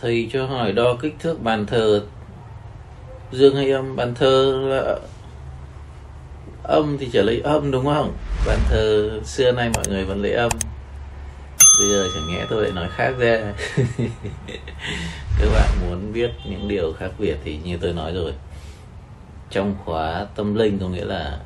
Thầy cho hỏi đo kích thước bàn thờ dương hay âm? Bàn thờ là âm thì trở lấy âm đúng không? Bàn thờ xưa nay mọi người vẫn lấy âm. Bây giờ chẳng nhẽ tôi lại nói khác ra. Các bạn muốn biết những điều khác biệt thì như tôi nói rồi. Trong khóa tâm linh có nghĩa là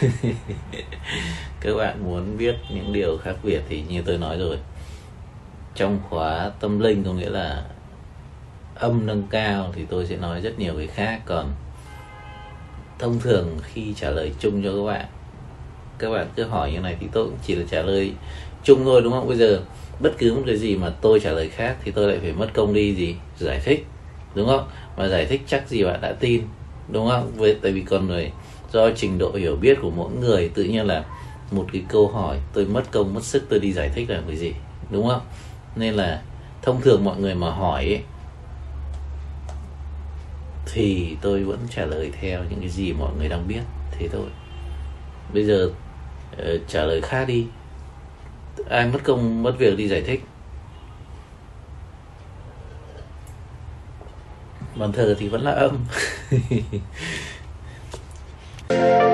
các bạn muốn biết những điều khác biệt thì như tôi nói rồi. Trong khóa tâm linh có nghĩa là âm nâng cao thì tôi sẽ nói rất nhiều cái khác. Còn thông thường khi trả lời chung cho các bạn các bạn cứ hỏi như này thì tôi cũng chỉ là trả lời chung thôi, đúng không? Bây giờ bất cứ một cái gì mà tôi trả lời khác thì tôi lại phải mất công đi gì? Giải thích, đúng không? Mà giải thích chắc gì bạn đã tin, đúng không? Với tại vì con người do trình độ hiểu biết của mỗi người tự nhiên là một cái câu hỏi tôi mất công mất sức tôi đi giải thích là cái gì đúng không? Nên là thông thường mọi người mà hỏi ấy, thì tôi vẫn trả lời theo những cái gì mọi người đang biết thế thôi. Bây giờ uh, trả lời khác đi. Ai mất công mất việc đi giải thích? Bàn thờ thì vẫn là âm. Thank you.